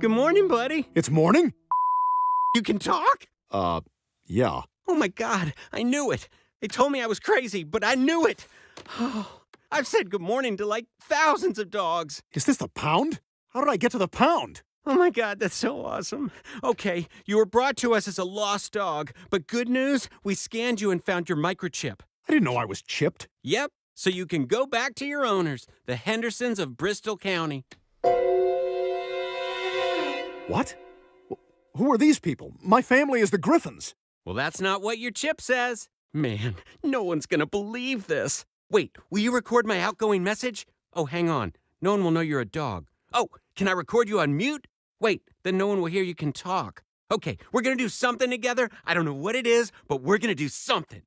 Good morning, buddy. It's morning? You can talk? Uh, yeah. Oh my god, I knew it. They told me I was crazy, but I knew it. Oh, I've said good morning to like thousands of dogs. Is this the pound? How did I get to the pound? Oh my god, that's so awesome. Okay, you were brought to us as a lost dog, but good news, we scanned you and found your microchip. I didn't know I was chipped. Yep, so you can go back to your owners, the Hendersons of Bristol County. What? Who are these people? My family is the Griffins. Well, that's not what your chip says. Man, no one's gonna believe this. Wait, will you record my outgoing message? Oh, hang on. No one will know you're a dog. Oh, can I record you on mute? Wait, then no one will hear you can talk. Okay, we're gonna do something together. I don't know what it is, but we're gonna do something.